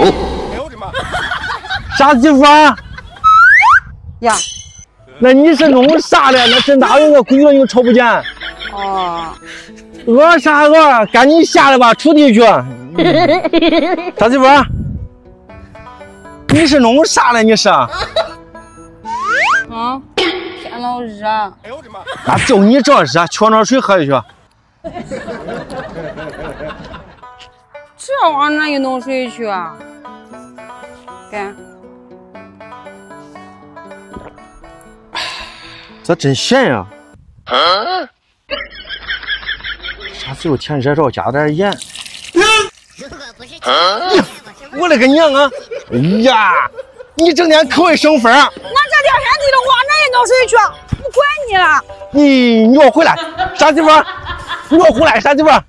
哎呦我的妈！傻媳妇儿，呀，那你是弄啥嘞？那这哪有个鬼了？你瞅不见？哦，饿啥饿？赶紧下来吧，锄地去。傻媳妇，你是弄啥嘞？你是？啊，天老热，哎呦我的妈！那就你这热，缺点水喝下去。这往哪一弄水去啊？干，咋真咸呀！啥时候天热着加点盐？我勒个娘啊！哎呀，你整天口味生分儿，俺这两天地都，往哪一弄水去？不管你了。你你给我回来，傻媳妇，你给我回来，傻媳妇儿。